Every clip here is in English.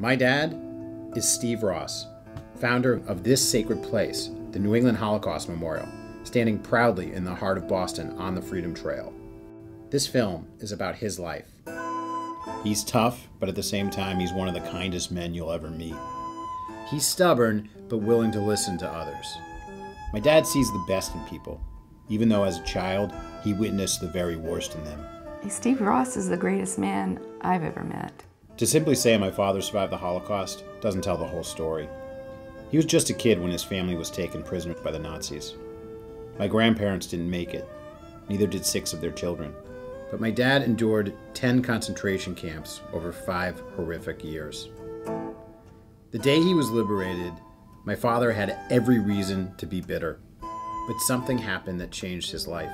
My dad is Steve Ross, founder of this sacred place, the New England Holocaust Memorial, standing proudly in the heart of Boston on the Freedom Trail. This film is about his life. He's tough, but at the same time, he's one of the kindest men you'll ever meet. He's stubborn, but willing to listen to others. My dad sees the best in people, even though as a child, he witnessed the very worst in them. Steve Ross is the greatest man I've ever met. To simply say my father survived the Holocaust doesn't tell the whole story. He was just a kid when his family was taken prisoner by the Nazis. My grandparents didn't make it, neither did six of their children. But my dad endured 10 concentration camps over five horrific years. The day he was liberated, my father had every reason to be bitter. But something happened that changed his life.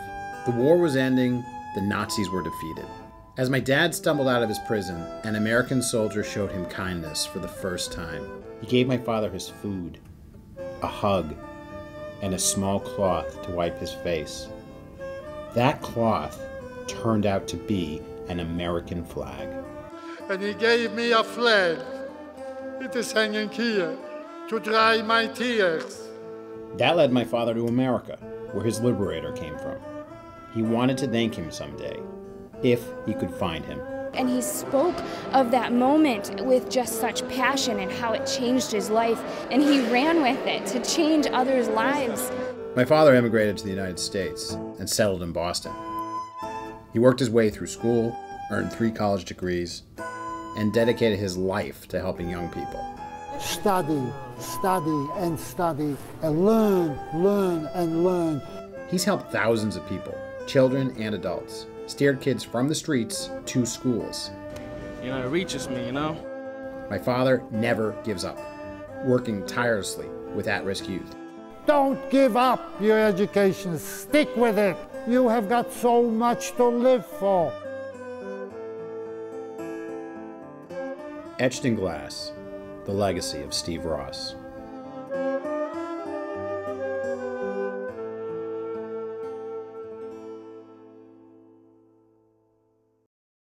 The war was ending, the Nazis were defeated. As my dad stumbled out of his prison, an American soldier showed him kindness for the first time. He gave my father his food, a hug, and a small cloth to wipe his face. That cloth turned out to be an American flag. And he gave me a flag. It is hanging here to dry my tears. That led my father to America, where his liberator came from. He wanted to thank him someday, if he could find him. And he spoke of that moment with just such passion and how it changed his life, and he ran with it to change others' lives. My father immigrated to the United States and settled in Boston. He worked his way through school, earned three college degrees, and dedicated his life to helping young people. Study, study, and study, and learn, learn, and learn. He's helped thousands of people, children and adults, steered kids from the streets to schools. You know, it reaches me, you know? My father never gives up, working tirelessly with at risk youth. Don't give up your education, stick with it. You have got so much to live for. Etched in Glass The Legacy of Steve Ross.